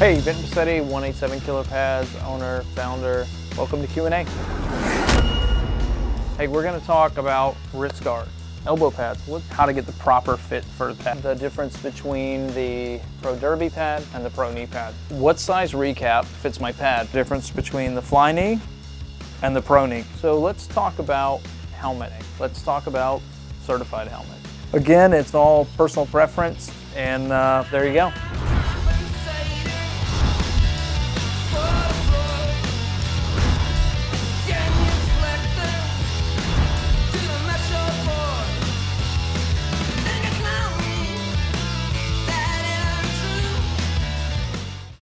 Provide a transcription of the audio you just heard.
Hey, Vin Pacetti, 187 Killer Pads, owner, founder. Welcome to Q&A. Hey, we're gonna talk about wrist guard, elbow pads, what, how to get the proper fit for the pad. The difference between the Pro Derby pad and the Pro knee pad. What size recap fits my pad? Difference between the fly knee and the Pro knee. So let's talk about helmeting. Let's talk about certified helmet. Again, it's all personal preference, and uh, there you go.